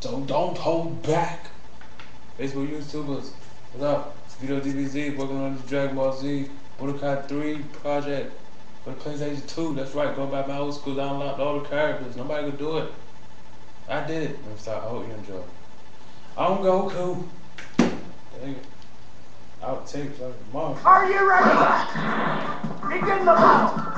So don't hold back. Facebook YouTubers, what's up? It's Veto DBZ working on the Dragon Ball Z Budokai 3 project for the PlayStation 2. That's right, go back my old school, I unlocked all the characters. Nobody could do it. I did it. I'm sorry, I hope you enjoy. I'm Goku. Dang it. Outtakes like a mom. Are you ready? Begin the battle!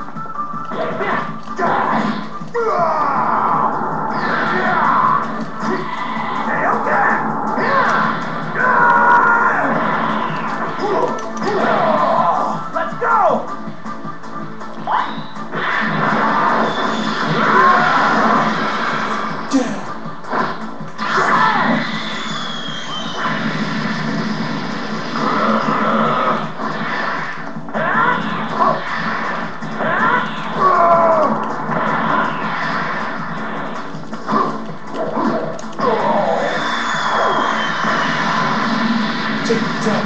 这这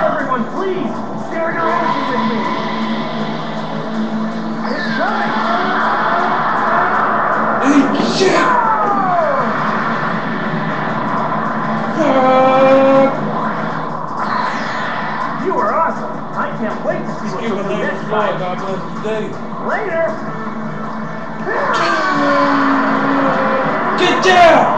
Everyone, please, share your energy with me. God bless the day. Later. Get down!